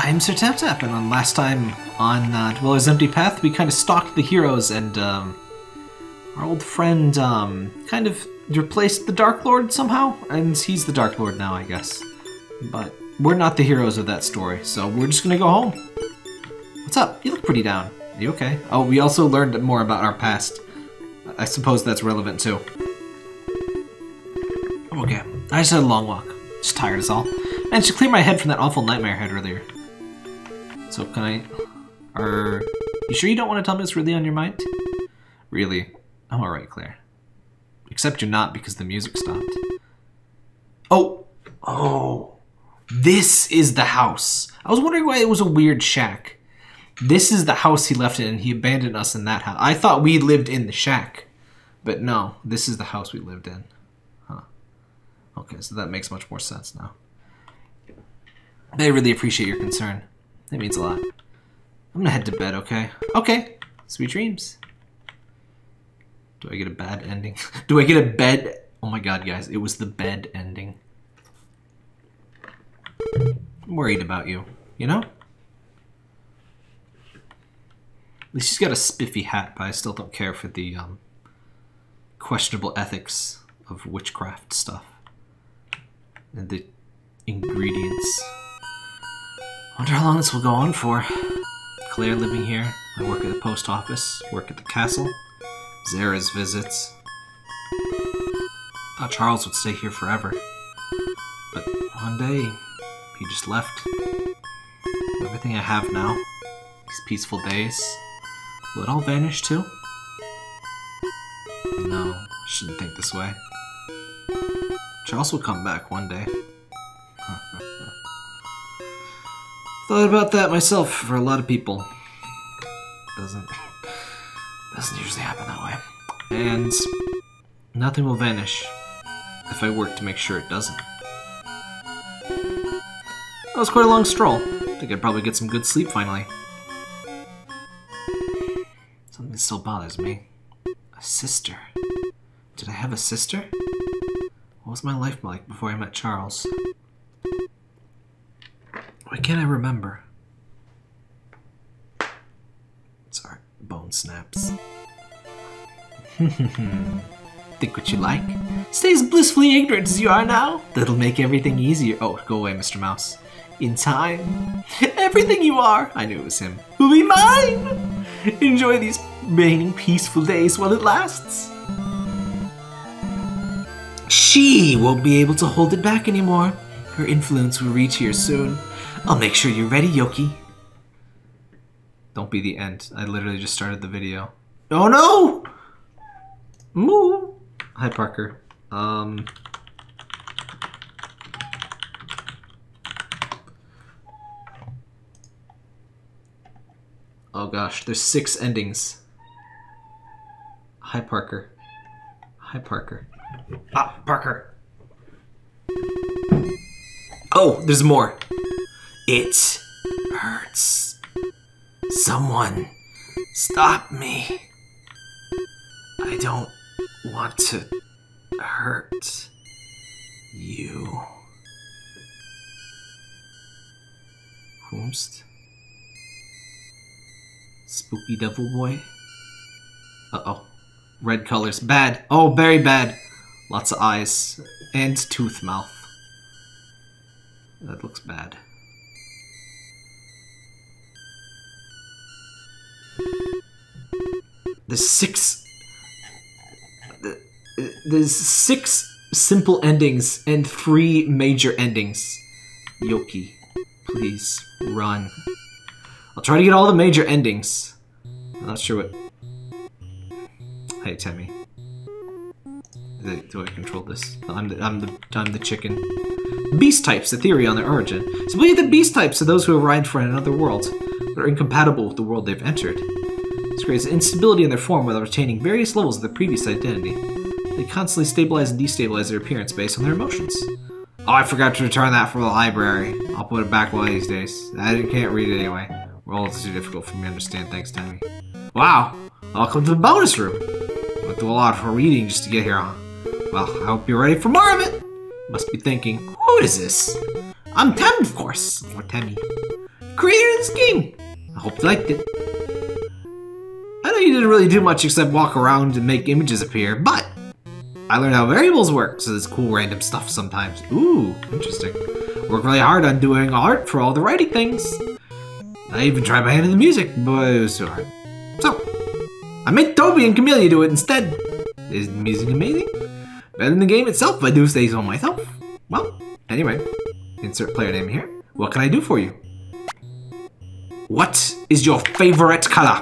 I'm SerTapTap, and on last time on uh, Dweller's Empty Path, we kind of stalked the heroes, and um, our old friend um, kind of replaced the Dark Lord somehow, and he's the Dark Lord now, I guess. But we're not the heroes of that story, so we're just gonna go home. What's up? You look pretty down. Are you okay? Oh, we also learned more about our past. I suppose that's relevant too. I'm okay. I just had a long walk. Just tired is all. Managed to clear my head from that awful nightmare I had earlier. So can I... Are... You sure you don't want to tell me what's really on your mind? Really? I'm alright, Claire. Except you're not because the music stopped. Oh! Oh! This is the house. I was wondering why it was a weird shack. This is the house he left in and he abandoned us in that house. I thought we lived in the shack. But no, this is the house we lived in. Huh. Okay, so that makes much more sense now. They really appreciate your concern. That means a lot. I'm gonna head to bed, okay? Okay. Sweet dreams. Do I get a bad ending? Do I get a bed? Oh my god, guys, it was the bed ending. I'm worried about you, you know? At least she's got a spiffy hat, but I still don't care for the um, questionable ethics of witchcraft stuff. And the ingredients. Wonder how long this will go on for. Claire living here. I work at the post office. Work at the castle. Zera's visits. Thought Charles would stay here forever. But one day, he just left. Everything I have now, these peaceful days, will it all vanish too? No, I shouldn't think this way. Charles will come back one day. Thought about that myself for a lot of people. Doesn't doesn't usually happen that way. And nothing will vanish if I work to make sure it doesn't. That was quite a long stroll. I Think I'd probably get some good sleep finally. Something still bothers me. A sister. Did I have a sister? What was my life like before I met Charles? Can't I remember? Sorry, bone snaps. Think what you like. Stay as blissfully ignorant as you are now. That'll make everything easier. Oh, go away, Mr. Mouse. In time. Everything you are, I knew it was him, will be mine. Enjoy these remaining peaceful days while it lasts. She won't be able to hold it back anymore. Her influence will reach here soon. I'll make sure you're ready, Yoki. Don't be the end. I literally just started the video. Oh no! Moo! Hi, Parker. Um... Oh gosh, there's six endings. Hi, Parker. Hi, Parker. Ah, Parker. Oh, there's more. It hurts. Someone stop me. I don't want to hurt you. Whomst? Spooky Devil Boy? Uh oh. Red colors. Bad. Oh, very bad. Lots of eyes. And tooth mouth. That looks bad. There's six. There's six simple endings and three major endings. Yoki, please run. I'll try to get all the major endings. I'm not sure what. Hey, Temmie. Do I control this? I'm the, I'm the, I'm the chicken. Beast types, a theory on their origin. It's believed that beast types are those who arrived from another world, but are incompatible with the world they've entered. This creates instability in their form while retaining various levels of their previous identity. They constantly stabilize and destabilize their appearance based on their emotions. Oh, I forgot to return that from the library. I'll put it back one of these days. I can't read it anyway. It's too difficult for me to understand, thanks, Temmie. Wow! Welcome to the bonus room! Went through a lot for reading just to get here, huh? Well, I hope you're ready for more of it! Must be thinking, who is this? I'm Tem, of course, or Temmie. creator of this game. I hope you liked it. Know you didn't really do much except walk around and make images appear, but I learned how variables work, so there's cool random stuff sometimes. Ooh, interesting. Work really hard on doing art for all the writing things. I even tried my hand in the music, but it was too hard. So, I made Toby and Camellia do it instead. Is music amazing? Better than the game itself, I do say so myself. Well, anyway, insert player name here. What can I do for you? What is your favorite color?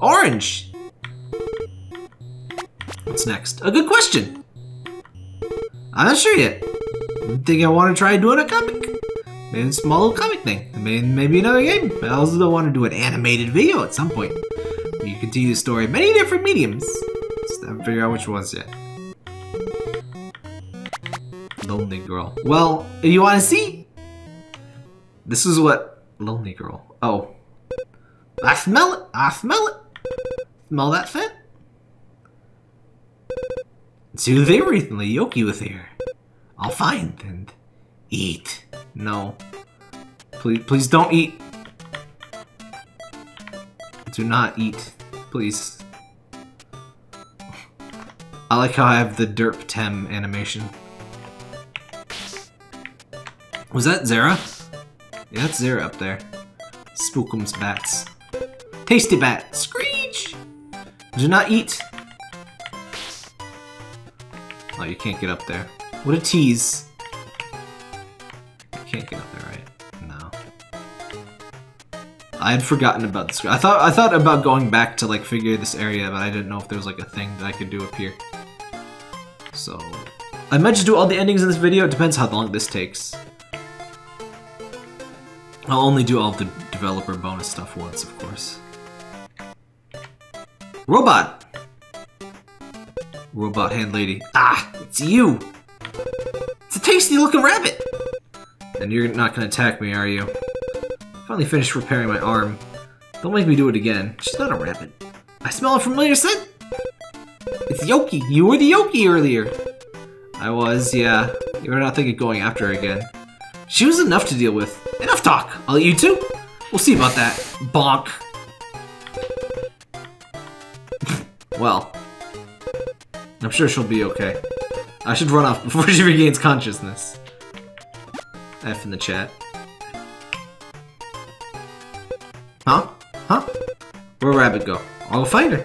Orange! What's next? A good question! I'm not sure yet. I think I want to try doing a comic. Maybe a small little comic thing. Maybe, maybe another game. But I also want to do an animated video at some point. You continue the story in many different mediums. Just haven't figured out which ones yet. Lonely Girl. Well, if you want to see, this is what Lonely Girl. Oh, I smell it. I smell it. Smell that fat? Too there recently, Yoki was here. I'll find and eat. No. Please, please don't eat. Do not eat, please. I like how I have the derp tem animation. Was that Zera? Yeah, that's Zera up there. Spookums bats. Tasty bat! Screech! Do not eat! Oh, you can't get up there. What a tease. You can't get up there, right? No. I had forgotten about this. I thought I thought about going back to like figure this area, but I didn't know if there was like a thing that I could do up here. So I might just do all the endings in this video. It depends how long this takes. I'll only do all the developer bonus stuff once, of course. Robot! Robot hand lady. Ah, it's you! It's a tasty looking rabbit! And you're not gonna attack me, are you? Finally finished repairing my arm. Don't make me do it again. She's not a rabbit. I smell a familiar scent! It's Yoki! You were the Yoki earlier! I was, yeah. You were not thinking of going after her again. She was enough to deal with. Enough talk! I'll eat you too! We'll see about that. Bonk. Well. I'm sure she'll be okay. I should run off before she regains consciousness. F in the chat. Huh? Huh? Where'd Rabbit go? I'll go find her.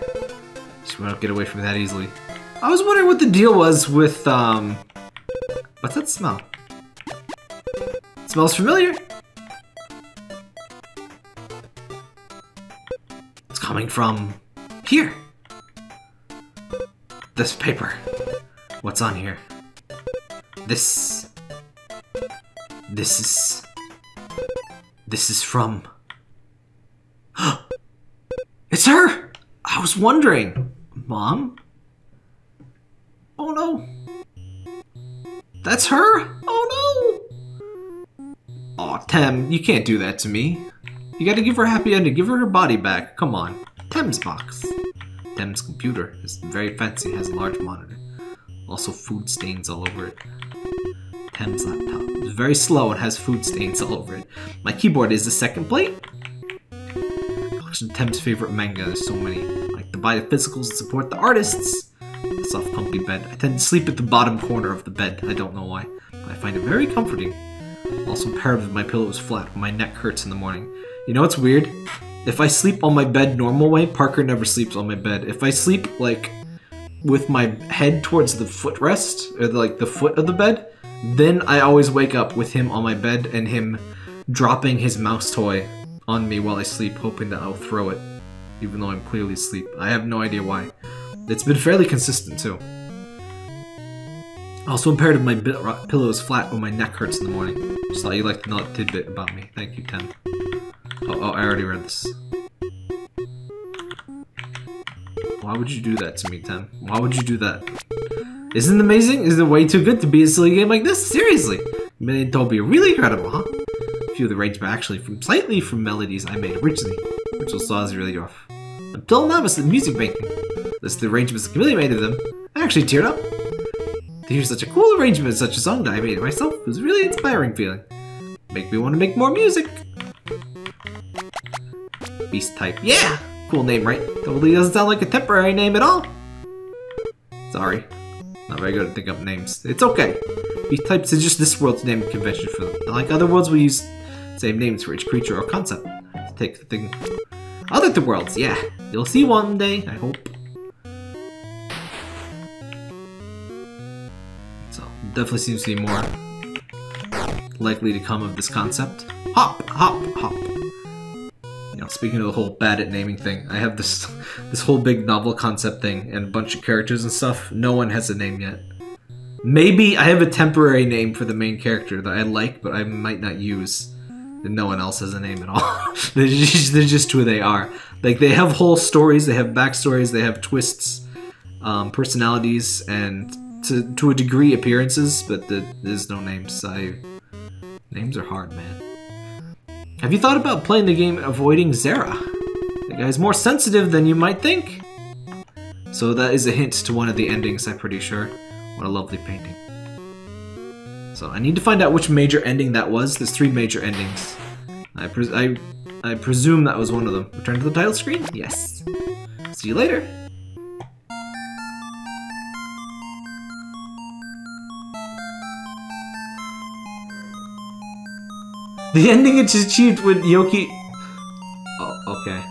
She won't get away from that easily. I was wondering what the deal was with, um... What's that smell? It smells familiar. It's coming from... here. This paper. What's on here? This... This is... This is from... it's her! I was wondering. Mom? Oh no. That's her? Oh no! Aw, Tem, you can't do that to me. You gotta give her a happy ending. Give her her body back. Come on. Tem's box. Tem's computer is very fancy, has a large monitor. Also food stains all over it. Tem's laptop is very slow and has food stains all over it. My keyboard is the second plate. Collection Tem's favorite manga, there's so many. Like to buy the physicals and support the artists. Soft comfy bed. I tend to sleep at the bottom corner of the bed. I don't know why, but I find it very comforting. Also paired with my pillow is flat my neck hurts in the morning. You know what's weird? If I sleep on my bed normal way, Parker never sleeps on my bed. If I sleep like with my head towards the footrest or like the foot of the bed, then I always wake up with him on my bed and him dropping his mouse toy on me while I sleep, hoping that I'll throw it, even though I'm clearly asleep. I have no idea why. It's been fairly consistent too. Also if my pillow is flat when my neck hurts in the morning. Just thought you'd like to know tidbit about me. Thank you, Tem. Oh, oh, I already read this. Why would you do that to me, Tem? Why would you do that? Isn't it amazing? Is it way too good to be a silly game like this? Seriously! Made Toby really incredible, huh? A few of the arrangements actually from slightly from melodies I made originally, which saw is really rough. Until novice at music making. This the arrangements completely made of them. I actually teared up. To hear such a cool arrangement of such a song that I made myself was really inspiring feeling. Make me want to make more music. Beast type. Yeah! Cool name, right? Totally doesn't sound like a temporary name at all. Sorry. Not very good at thinking up names. It's okay. Beast types is just this world's naming convention for them. Like other worlds, we use same names for each creature or concept. To take the thing. Other worlds, yeah. You'll see one day, I hope. So, definitely seems to be more likely to come of this concept. Hop, hop, hop. Know, speaking of the whole bad at naming thing, I have this this whole big novel concept thing and a bunch of characters and stuff. No one has a name yet. Maybe I have a temporary name for the main character that I like, but I might not use. And no one else has a name at all. they're, just, they're just who they are. Like, they have whole stories, they have backstories, they have twists, um, personalities, and to, to a degree appearances, but the, there's no names. I Names are hard, man. Have you thought about playing the game avoiding Zera? The guy's more sensitive than you might think. So that is a hint to one of the endings, I'm pretty sure. What a lovely painting. So I need to find out which major ending that was. There's three major endings. I, pres I, I presume that was one of them. Return to the title screen? Yes. See you later. The ending is achieved with Yoki... Oh, okay.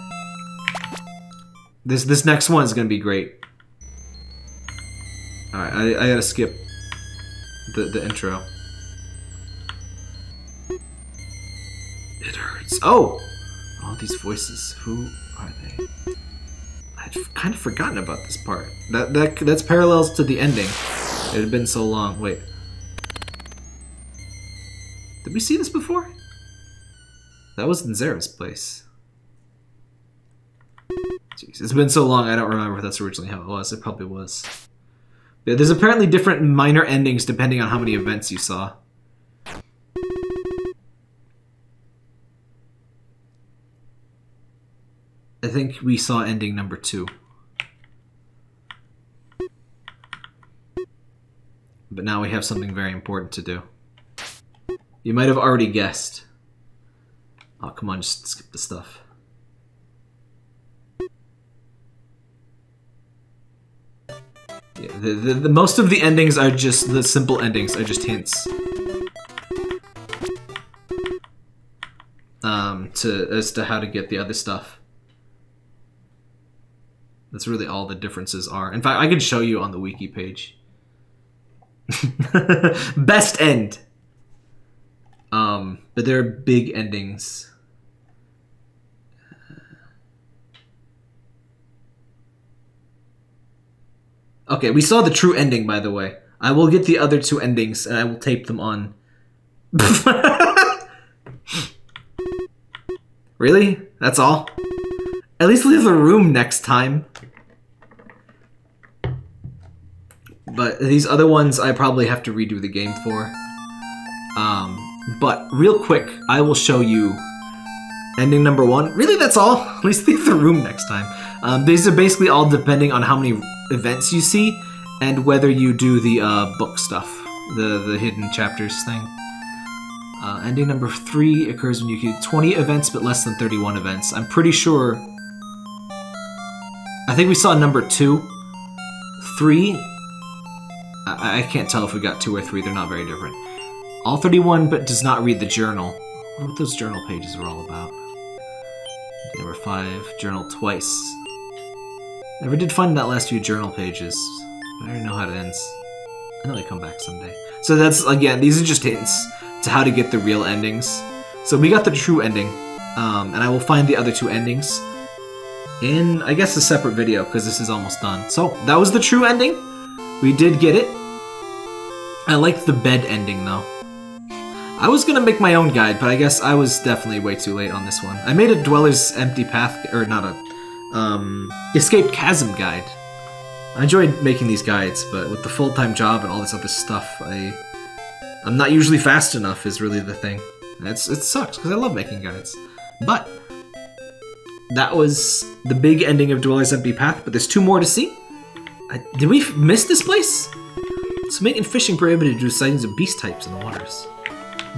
This this next one is gonna be great. Alright, I, I gotta skip the, the intro. It hurts. Oh! All these voices. Who are they? I'd kind of forgotten about this part. That, that That's parallels to the ending. It had been so long. Wait. Did we see this before? That was in Zera's place. Jeez, it's been so long I don't remember if that's originally how it was. It probably was. Yeah, there's apparently different minor endings depending on how many events you saw. I think we saw ending number two. But now we have something very important to do. You might have already guessed. Oh, come on, just skip the stuff. Yeah, the, the, the, most of the endings are just, the simple endings are just hints. Um, to, as to how to get the other stuff. That's really all the differences are. In fact, I can show you on the wiki page. Best end. Um, but there are big endings. Okay, we saw the true ending, by the way. I will get the other two endings, and I will tape them on. really? That's all? At least leave the room next time. But these other ones, I probably have to redo the game for. Um, but real quick, I will show you ending number one. Really, that's all? At least leave the room next time. Um, these are basically all depending on how many events you see, and whether you do the uh, book stuff, the, the hidden chapters thing. Uh, ending number 3 occurs when you get 20 events but less than 31 events. I'm pretty sure... I think we saw number 2. 3... I, I can't tell if we got 2 or 3, they're not very different. All 31 but does not read the journal. what those journal pages are all about. Number 5, journal twice. Never did find that last few journal pages. I don't know how it ends. I know they come back someday. So that's, again, these are just hints to how to get the real endings. So we got the true ending, um, and I will find the other two endings in, I guess, a separate video, because this is almost done. So, that was the true ending. We did get it. I liked the bed ending, though. I was gonna make my own guide, but I guess I was definitely way too late on this one. I made a Dweller's Empty Path, or not a, um, Escaped Chasm guide. I enjoyed making these guides, but with the full-time job and all this other stuff, I... I'm not usually fast enough is really the thing. it's, it sucks, because I love making guides. But, that was the big ending of Dweller's Empty Path, but there's two more to see. I, did we miss this place? It's making fishing prohibited due to sightings of beast types in the waters.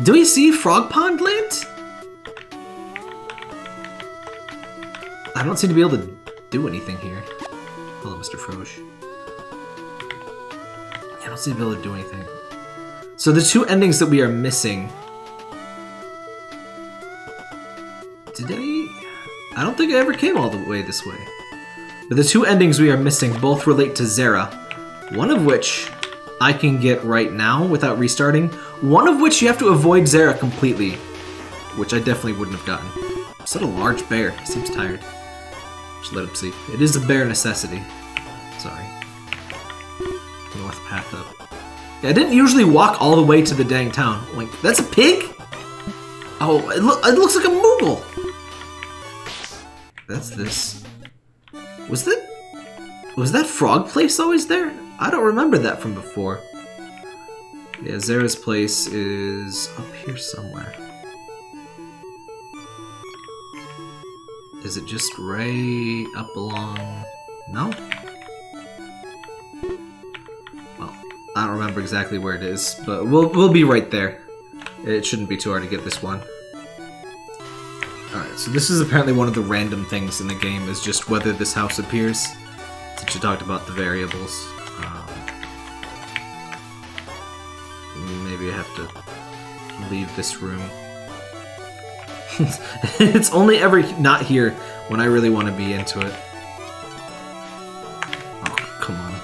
Do we see Frog Pond Land? I don't seem to be able to do anything here. Hello, Mr. Froge. I don't seem to be able to do anything. So the two endings that we are missing... Did I... I don't think I ever came all the way this way. But the two endings we are missing both relate to Zera. One of which I can get right now without restarting. One of which you have to avoid Zera completely. Which I definitely wouldn't have gotten. Is that a large bear? He seems tired. Just let him sleep. It is a bare necessity. Sorry. North path up. Yeah, I didn't usually walk all the way to the dang town. Like, that's a pig? Oh, it, lo it looks like a Moogle! That's this. Was that... Was that frog place always there? I don't remember that from before. Yeah, Zera's place is up here somewhere. Is it just right up along... No? Well, I don't remember exactly where it is, but we'll, we'll be right there. It shouldn't be too hard to get this one. Alright, so this is apparently one of the random things in the game, is just whether this house appears. Since you talked about the variables. Um, maybe I have to leave this room. it's only ever not here when I really want to be into it. Oh, come on.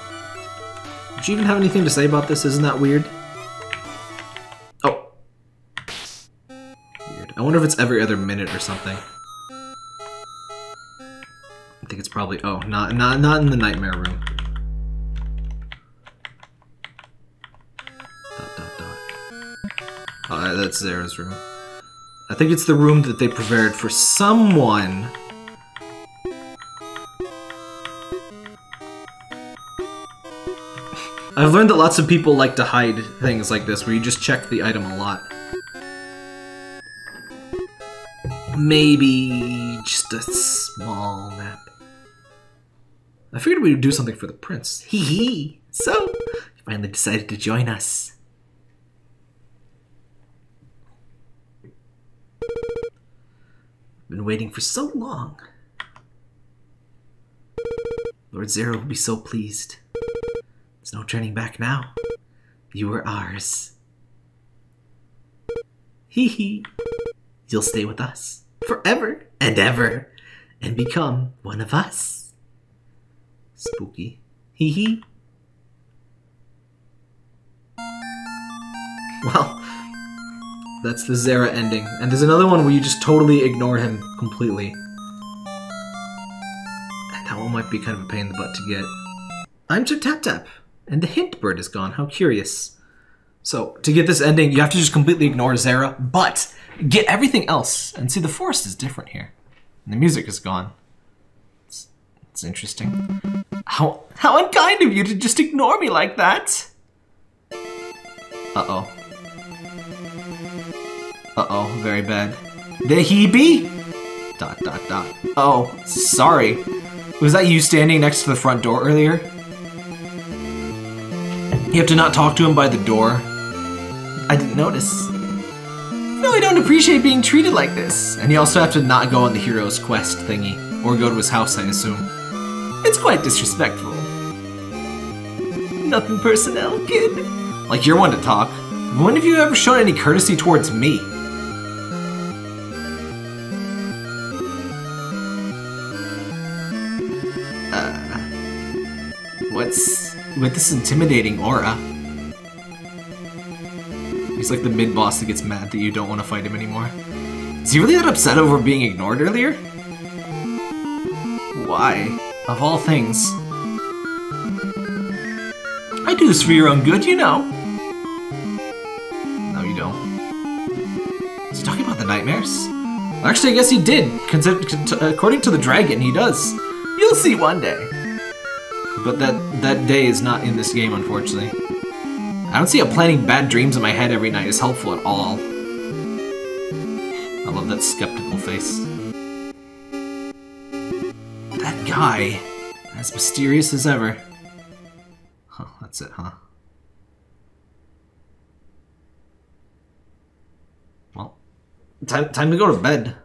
Did you even have anything to say about this? Isn't that weird? Oh. Weird. I wonder if it's every other minute or something. I think it's probably... Oh, not, not, not in the nightmare room. Dot, dot, dot. Oh, that's Zera's room. I think it's the room that they prepared for someone. I've learned that lots of people like to hide things like this, where you just check the item a lot. Maybe just a small nap. I figured we would do something for the prince. Hee hee! So, you finally decided to join us. Been waiting for so long. Lord Zero will be so pleased. There's no turning back now. You are ours. Hee hee. You'll stay with us forever and ever and become one of us. Spooky. Hee hee. Well, that's the Zera ending. And there's another one where you just totally ignore him completely. And that one might be kind of a pain in the butt to get. I'm SerTapTap, and the hint bird is gone. How curious. So, to get this ending, you have to just completely ignore Zera, but get everything else. And see, the forest is different here. And the music is gone. It's, it's interesting. How, how unkind of you to just ignore me like that! Uh-oh. Uh-oh, very bad. The Hebe? Dot, dot, dot. Oh, sorry. Was that you standing next to the front door earlier? You have to not talk to him by the door. I didn't notice. No, I don't appreciate being treated like this. And you also have to not go on the hero's quest thingy. Or go to his house, I assume. It's quite disrespectful. Nothing personnel, kid. Like, you're one to talk. When have you ever shown any courtesy towards me? With this intimidating aura? He's like the mid-boss that gets mad that you don't want to fight him anymore. Is he really that upset over being ignored earlier? Why? Of all things. I do this for your own good, you know. No, you don't. Is he talking about the nightmares? Actually, I guess he did. According to the dragon, he does. You'll see one day. But that, that day is not in this game, unfortunately. I don't see how planning bad dreams in my head every night is helpful at all. I love that skeptical face. That guy, as mysterious as ever. Huh, that's it, huh? Well, time, time to go to bed.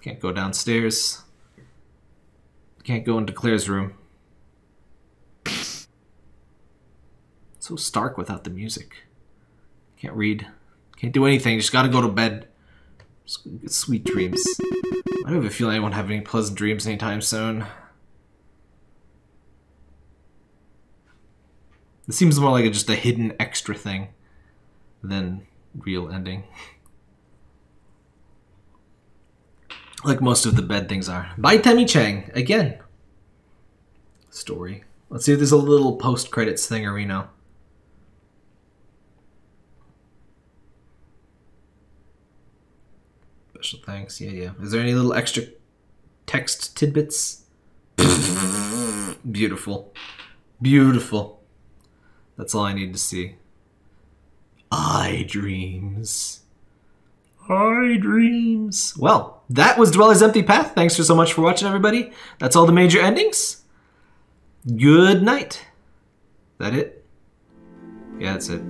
Can't go downstairs. Can't go into Claire's room. so stark without the music. Can't read. Can't do anything. Just gotta go to bed. Sweet dreams. I don't have a feeling I won't have any pleasant dreams anytime soon. It seems more like a, just a hidden extra thing than real ending. like most of the bed things are. By Temmie Chang, again. Story. Let's see if there's a little post-credits thing or we know. Special thanks, yeah, yeah. Is there any little extra text tidbits? Beautiful. Beautiful. That's all I need to see. I dreams. I dreams. Well, that was Dweller's Empty Path. Thanks for so much for watching, everybody. That's all the major endings. Good night. That it? Yeah, that's it.